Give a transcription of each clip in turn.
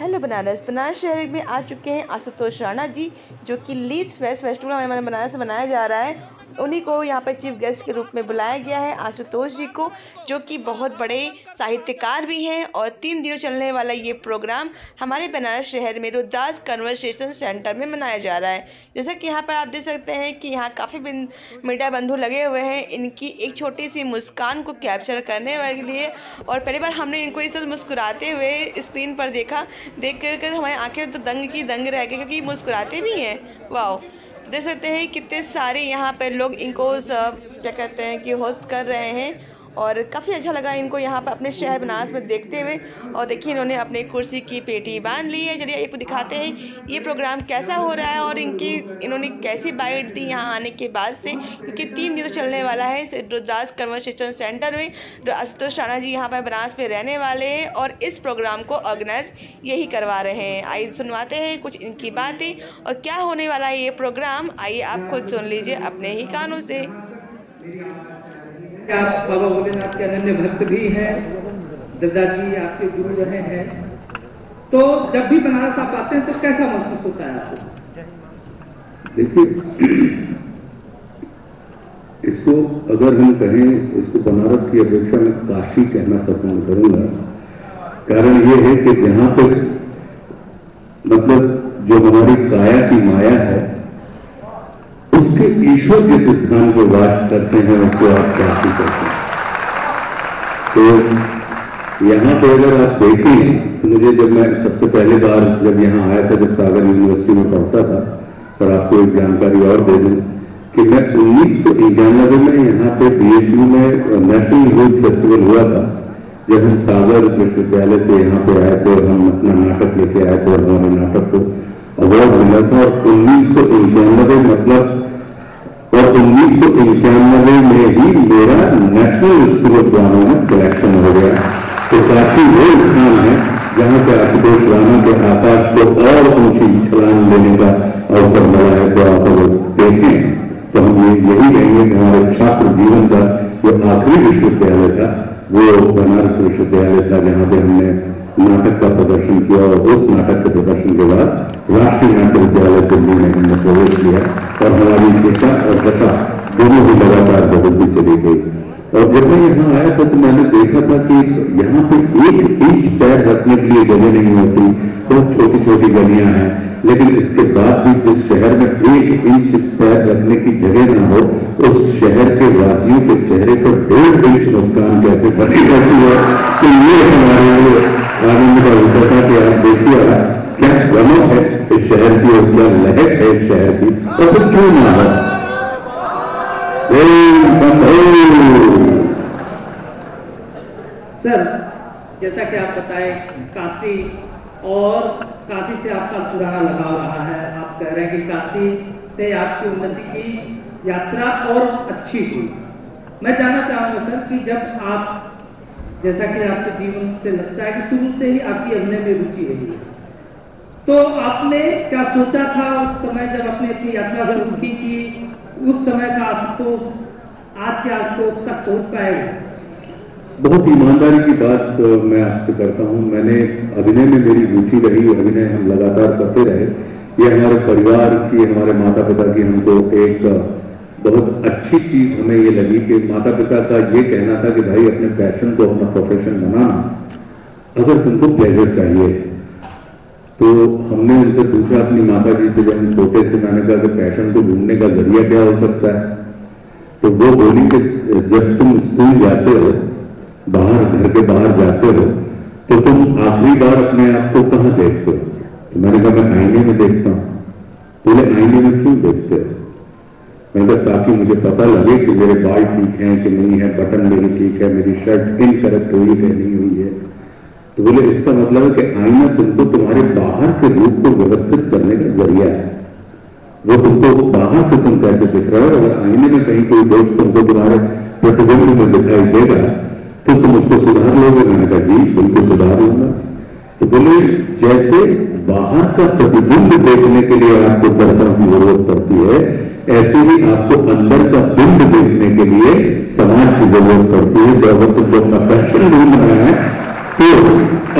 Hello Banaras. Banaras शहर में आ चुके हैं आशुतोष राणा जी, जो कि लीज फेस्ट फेस्टिवल हमारे बनारस से मनाया जा रहा है। उन्हीं को यहाँ पर चीफ गेस्ट के रूप में बुलाया गया है, आशुतोष जी को, जो कि बहुत बड़े साहित्यकार भी हैं और तीन दिनों चलने वाला ये प्रोग्राम हमारे बनारस शहर में रुद्रदास कन्वर्सेशन सेंटर में मनाया जा रहा है। जैसा कि यहाँ पर आप देख सकते हैं कि यहाँ काफ़ी मीडिया बंधु लगे हुए हैं, इनकी एक छोटी सी मुस्कान को कैप्चर करने के लिए और पहली बार हमने इनको इस तरह मुस्कुराते हुए स्क्रीन पर देखा देख कर हमारी आँखें तो दंग की दंग रह गई क्योंकि मुस्कुराते भी हैं। वाह देख सकते हैं कितने सारे यहाँ पर लोग इनको क्या कहते हैं, कि होस्ट कर रहे हैं। और काफ़ी अच्छा लगा इनको यहाँ पर अपने शहर बनारस में देखते हुए। और देखिए, इन्होंने अपने कुर्सी की पेटी बाँध ली है। चलिए, एक दिखाते हैं ये प्रोग्राम कैसा हो रहा है और इनकी, इन्होंने कैसी बाइट दी यहाँ आने के बाद से। क्योंकि तीन दिन तो चलने वाला है रुद्रदास कन्वर्सेशन सेंटर में। आशुतोष राणा जी यहाँ पर बनारस में रहने वाले हैं और इस प्रोग्राम को ऑर्गेनाइज यही करवा रहे हैं। आइए सुनवाते हैं कुछ इनकी बातें। और क्या होने वाला है ये प्रोग्राम आइए, आप खुद सुन लीजिए अपने ही कानों से। आप बाबा भोलेनाथ के अनन्य भक्त भी हैं दद्दा जी आपके गुरु रहे हैं। तो जब भी बनारस आप आते हैं तो कैसा महसूस होता है आपको? देखिए, इसको अगर हम कहें इसको बनारस की अपेक्षा में काशी कहना पसंद करूँगा। कारण ये है कि जहाँ पर मतलब जो हमारी काया की माया है उसके ईश्वर जिस स्थान को वास करते हैं उसको आप प्राप्ति करते हैं। तो यहाँ पे अगर आप देखें तो मुझे जब मैं सबसे पहले बार जब यहाँ आया था, जब सागर यूनिवर्सिटी में पढ़ता था पर आपको एक जानकारी और दे दूँ कि मैं उन्नीस सौ इक्यानबे में यहाँ पे बीएचयू में नेशनल यूथ फेस्टिवल हुआ था, जब हम सागर विश्वविद्यालय से यहाँ पे आए थे और हम अपना नाटक लेके आए थे और हमारे नाटक को अवार्ड मिला था। और उन्नीस सौ इक्यानबे मतलब उन्नीस सौ इक्यानबे में ही मेरा नेशनल स्कूल ड्रामा में सिलेक्शन हो गया तो काफ़ी वो स्थान है जहाँ से आशुतोष राणा के आकाश को और ऊँची छलांग लेने का अवसर मिला है। तो आप अगर देखें तो हम यही कहेंगे कि हमारे छात्र जीवन का जो आखिरी विश्वविद्यालय था, वो बनारस विश्वविद्यालय था जहाँ पे हमने नाटक का प्रदर्शन किया और उस नाटक के प्रदर्शन के बाद राष्ट्रीय नाट्य विद्यालय दिल्ली में हमने प्रवेश किया और हमारी दिशा और दशा दोनों ही लगातार बदलती चली गई और जब मैं यहाँ आया था तो मैंने देखा था कि यहाँ पे एक इंच पैर रखने के लिए जगह नहीं होती बहुत छोटी छोटी गलियाँ हैं। लेकिन इसके बाद भी जिस शहर में एक इंच पैर रखने की जगह ना हो, उस शहर के वासियों के चेहरे पर डेढ़ इंच मुस्कान कैसे बनी रहती है? तो ये हमारे लिए आनंद का विषय था कि आप देखिए, क्या रमक है इस शहर की और क्या लहक है इस शहर की। और फिर क्यों ना हो? सर जैसा कि आप बताएँ, काशी और, काशी से आपका पुराना लगाव रहा है। आप कह रहे हैं कि काशी से आपकी उन्नति की यात्रा और अच्छी हुई। मैं जानना चाहूँगा सर कि जब आप, जैसा कि आपके जीवन से लगता है कि शुरू से ही आपकी अभिनय में रुचि रही है तो आपने क्या सोचा था उस समय जब आपने अपनी यात्रा शुरू की कि उस समय का आशुतोष आज के आशुतोष तक पहुँच पाएगा बहुत ईमानदारी की बात मैं आपसे करता हूँ। मैंने अभिनय में मेरी रुचि रही, अभिनय हम लगातार करते रहे। ये हमारे परिवार की, हमारे माता पिता की हमको एक बहुत अच्छी चीज़ हमें ये लगी कि माता पिता का ये कहना था कि भाई, अपने पैशन को, अपना प्रोफेशन बनाना। अगर तुमको प्लेजर चाहिए तो हमने उनसे पूछा, अपनी माता जी से जब हम छोटे थे, मैंने कहा कि पैशन को ढूँढने का ज़रिया क्या हो सकता है? तो वो बोली कि, जब तुम स्कूल जाते हो के बाहर जाते हो तो तुम आखिरी बार अपने आप को कहाँ देखते हो? तो मैंने कहा, मैं आईने में देखता हूँ। बोले, आईने में क्यों देखते हो? मैंने कहा, ताकि मुझे पता लगे कि मेरे बाल ठीक हैं कि नहीं है, बटन मेरी ठीक है, मेरी शर्ट इनकरेक्ट हुई है, नहीं हुई है। तो बोले, इसका मतलब है कि आईना तुमको तुम्हारे बाहर के रूप को व्यवस्थित करने का ज़रिया है। वो तुमको बाहर से तुम कैसे दिख रहे हो? अगर आईने में कहीं कोई दोस्त तुमको तुम्हारे प्रतिबिंब में दिखाई देगा तो तुम उसको सुधार लोगे, मैंने कहा, जी बिल्कुल सुधार लूँगा। तो बोले, जैसे बाहर का प्रतिबिंब देखने के लिए आपको दर्पण की ज़रूरत पड़ती है, ऐसे ही आपको अंदर का बिंब देखने के लिए समाज की ज़रूरत पड़ती है। जब तुमको अपना पैशन ढूंढ रहे हैं तो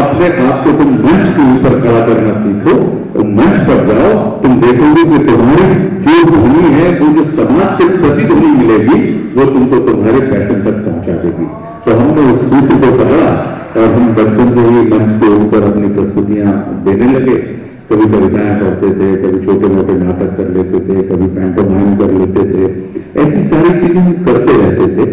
अपने आप को तुम मंच के ऊपर खड़ा करना सीखो। तो मंच पर जाओ तुम देखोगे कि तुम्हारी जो ध्वनि है, वो जो समाज से प्रतिध्वनि मिलेगी, वो तुमको तुम्हारे पैशन तक पहुँचा देगी। तो हमने उस सूत्र को पकड़ा और हम बचपन से ही मंच के ऊपर अपनी प्रस्तुतियाँ देने लगे। कभी कविताएँ पढ़ते थे, कभी छोटे मोटे नाटक कर लेते थे, कभी पैंटोमाइन कर लेते थे। ऐसी सारी चीज़ें हम करते रहते थे।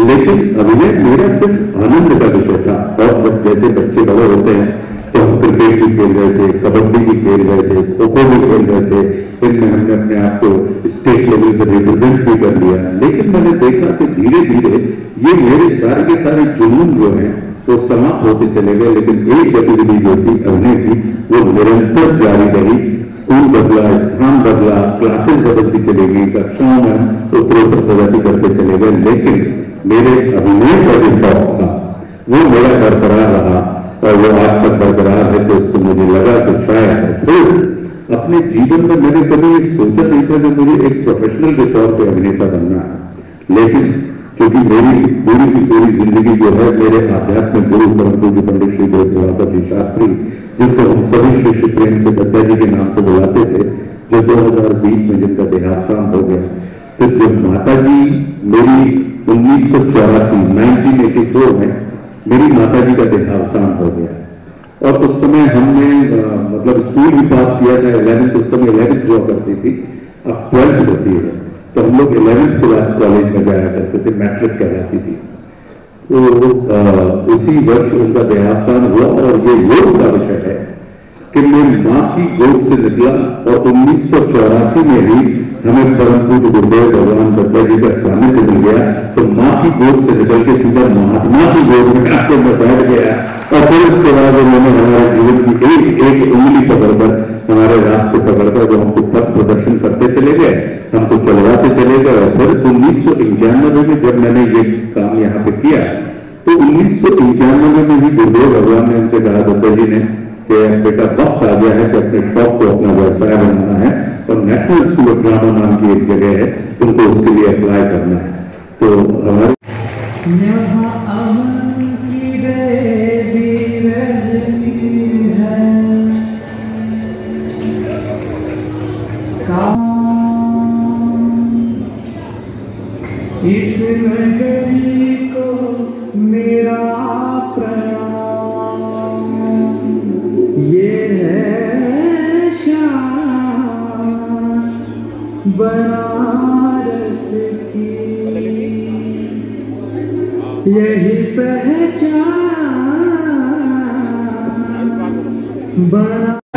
लेकिन अभिनय मेरा सिर्फ़ आनंद का विषय था, और जैसे बच्चे बड़े होते हैं तो हम क्रिकेट भी खेल रहे थे, कबड्डी भी खेल रहे थे, खो खो भी खेल रहे थे इनमें हमने अपने आप को स्टेट लेवल पर रिप्रेजेंट भी कर लिया। लेकिन मैंने देखा कि धीरे धीरे ये मेरे सारे के सारे जुनून जो हैं, वो समाप्त होते चले गए, लेकिन एक गतिविधि जो थी, अभिनय की वो निरंतर जारी रही। स्कूल बदला, स्थान बदला क्लासेस बदलती चली गई, कक्षाओं में उत्तरोत्तर प्रगति करते चले गए। लेकिन मेरे अभिनय का जो शौक था, वो मेरा बरकरार रहा। और वो आज तक बरकरार है तो उससे मुझे लगा कि शायद फिर अपने जीवन में मैंने कभी ये सोचा नहीं था कि मुझे एक प्रोफेशनल के तौर पे अभिनेता बनना है। लेकिन क्योंकि मेरी पूरी की पूरी ज़िंदगी जो है, मेरे आध्यात्मिक गुरु परम पूज्य पंडित श्री देव जी शास्त्री, जिनको हम सभी शिष्य प्रेम से दत्ता जी के नाम से बुलाते थे, जो 2020 में जिनका देहावसान हो गया तो जब माता जी मेरी उन्नीस सौ चौरासी, नाइनटीन एटी फोर में मेरी माता जी का देहावसान हो गया। और उस समय हमने मतलब स्कूल भी पास किया था इलेवेंथ उस समय इलेवेंथ हुआ करती थी। अब ट्वेल्थ होती है। तो हम लोग इलेवेंथ क्लास कॉलेज में जाया करते थे मैट्रिक कहलाती थी। तो उसी वर्ष उनका देहावसान हुआ और ये योग का विषय है कि मैं माँ की गोद से निकला और उन्नीस में ही हमें परम पूज्य गुरुदेव भगवान दत्ता जी का सानिध्य मिल गया तो माँ की गोद से निकल के सीधा महात्मा की गोद में आके बैठ गया। और फिर उसके बाद उन्होंने हमारे जीवन की एक एक उंगली पकड़कर, हमारे रास्ते पकड़कर जो हमको पथ प्रदर्शन करते चले गए, हमको चलवाते चले गए। और फिर उन्नीस सौ इक्यानवे में जब मैंने ये काम यहाँ पे किया तो उन्नीस सौ इक्यानवे में भी गुरुदेव भगवान ने उनसे कहा दत्ता जी ने, कि बेटा वक्त आ गया है कि अपने शौक को अपना व्यवसाय बनाना है। और नेशनल स्कूल ऑफ़ ड्रामा नाम की एक जगह है उनको उसके लिए अप्लाई करना है। तो हमारे इस नगरी को मेरा प्रणाम बनारस की। यही पहचान। बना